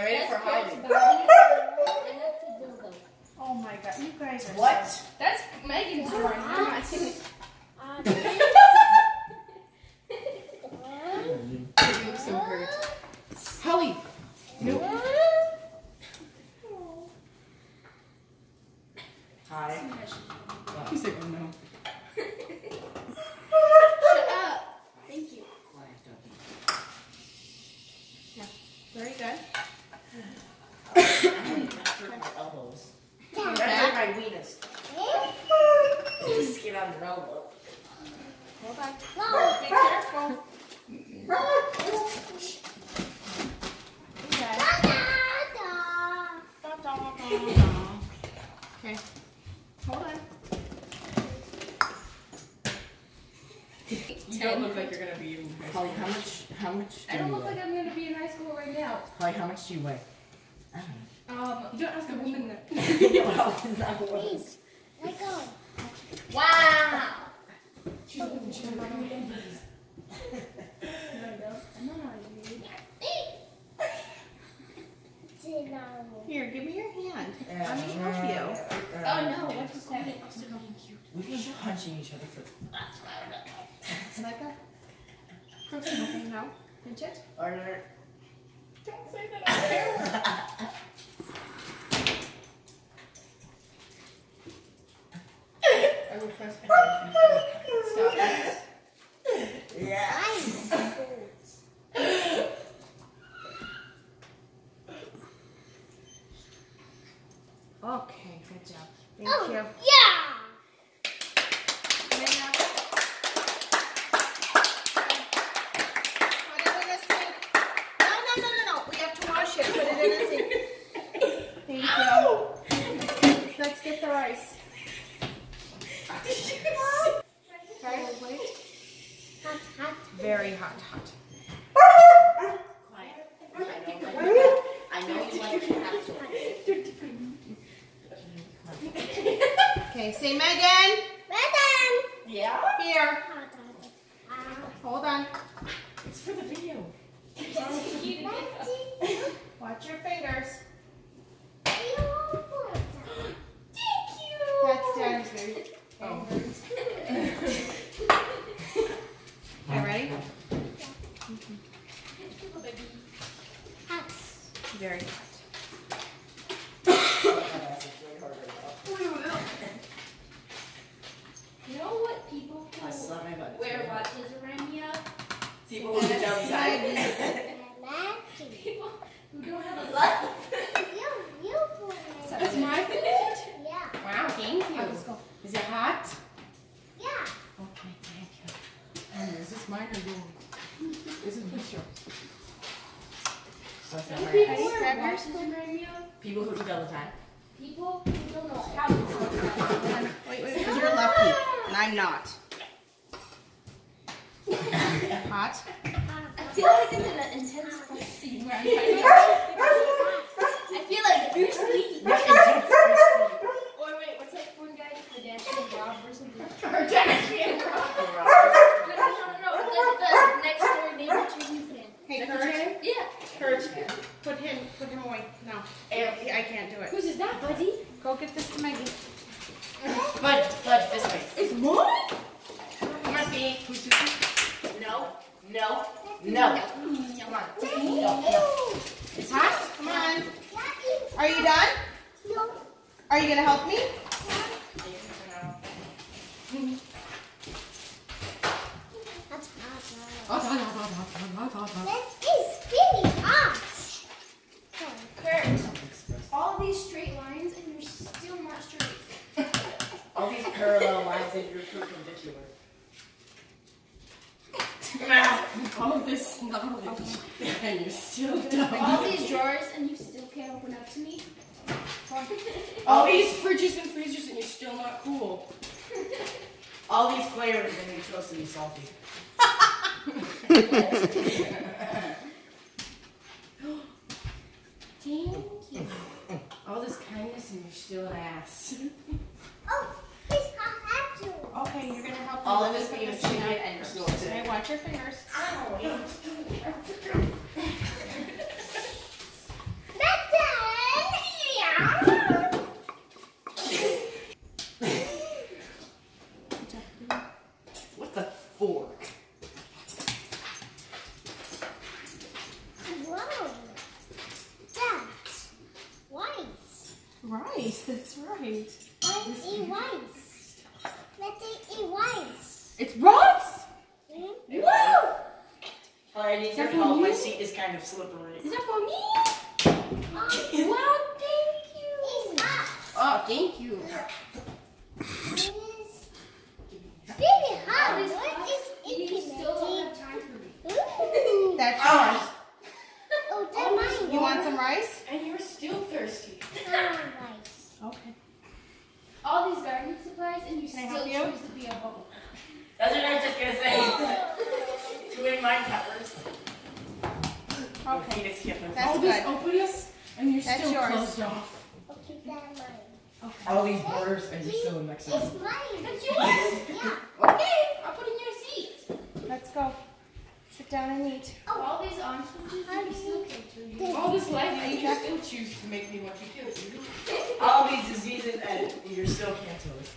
I made it for That's Holly. Kurt's body, and that's a dildo. Oh my god, you guys are What? so- That's Megan's drawing. not- You look so hurt. Holly. No. Hi. You said oh no. Shut up. Thank you. Very good. I hurt my elbows. I hurt my weenus. Just get on your elbow. Hold on. Be careful. Okay. Da, da, da, da. Okay. Hold on. You don't look like you're gonna be in high school. Holly, how much? How much? Do I don't you look weigh? like I'm gonna be in high school right now. Holly, how much do you weigh? I Um, you don't ask a woman that. don't know. well, it's not what it is. Let go. Wow. Here, give me your hand. Yeah. Let me help you. Oh no, what just happened? We've been punching each other for. Let go. Okay, now. Pinch it. Or Don't say that on camera. I request Stop it. yeah. Okay, good job. Thank Oh, you. yeah. Put it in the sink. No, no, no, no, no. We have to wash it. Put it in the sink. Thank you. Let's get the rice. Okay, wait. Hot, hot. Very hot, hot. Quiet. I know, like, I know you like to. Okay, say Megan. Madam. Yeah? Here. Hot, hot, hot. Hold on. It's for the video. Watch your fingers. Ah. That's Daddy's food. Oh. Okay, ready? Hot. Very hot. You know what people I who slapped my butt. wear watches around me up? People who jump outside. Magic. People who don't have a life. You, you put it. That's my food? Yeah, Wow, thank you. Is it hot? yeah. Okay, thank you. Is this mine or yours? This is my show. That's not People very who nice. wear watches around me up? People who eat all the time. People who don't know how to do. Wait, wait, because you're lefty and I'm not. Hot? I feel like I'm in an intense fight scene where I'm fighting. I feel like Bruce Lee. Not intense. Or wait, what's that one guy? The dancing Rob or something? Or dancing Rob. No, no, no, no, no. The, the next door neighbor Chinese man. Hey, Secretary? Kurt. Yeah. Kurt, put him, put him away. No, I I can't do it. Whose is that, buddy? Go get this to Maggie. Bud, Bud, this way. It's mine? Come on, Speedy. No, no, no. Come on. No, no. It's hot? Come on. Are you done? no. Are you gonna help me? Hot, hot, hot. That is really hot. Kurt, all these straight lines and you're still not straight. All these parallel you're perpendicular. All of this knowledge and you're still dumb. All these drawers and you still can't open up to me. All these fridges and freezers and you're still not cool. All these flavors and you're supposed to be salty. Thank you. All this kindness and you're still an ass. Oh, he's hot hat too. Okay, you're gonna help me. All of this this being because chicken you know- and you're still Okay, watch your fingers. rice. That's right. Let's eat rice. Let's eat rice. It's rice. Hmm? Woo! Oh, I need your that for help. My seat is kind of slippery. Is that for me? Wow, thank you. Oh, thank you. It's really hot. What is it? time for me. Ooh. That's Ah. yours. Oh, that's mine. You want some rice? And you're still thirsty. I want rice. Okay. All these gardening supplies, and you Can I still help you? choose to be a bubble. That's what I was just gonna say. Doing mine peppers. Okay. Phoenix Kiffin. That's All good. this openness, and you're That's still yours. closed off. Okay, that's mine. All these borders and you're still in Mexico. It's mine. That's yours. Yeah. Okay, I'll put in your seat. Let's go. Sit down and eat. Oh. All these arm switches, you still can't choose. All this life, and you still choose to make me what you do. All these diseases and you're still cancerous.